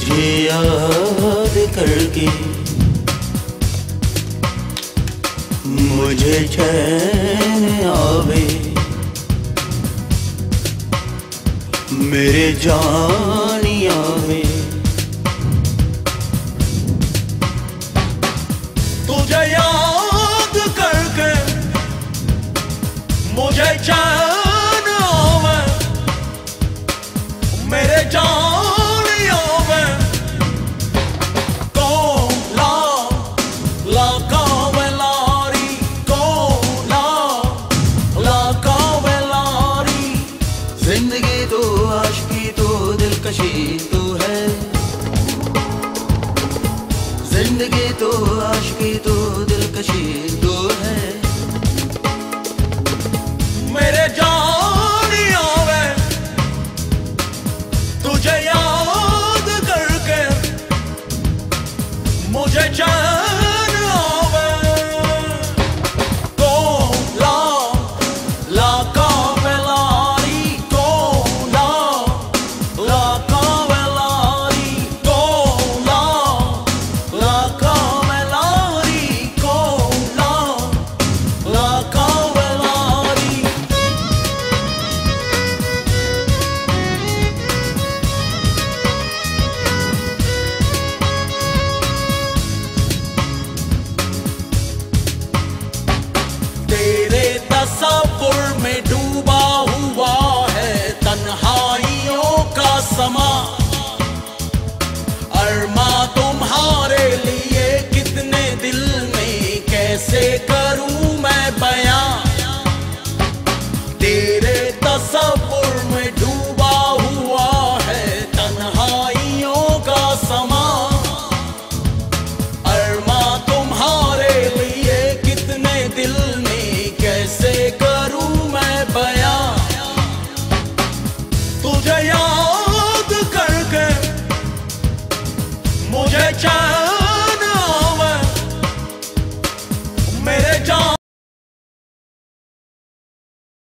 तुझे याद करके। मुझे चैन आवे। मेरे जानी आश की तो दिलकशी दूर है। seca.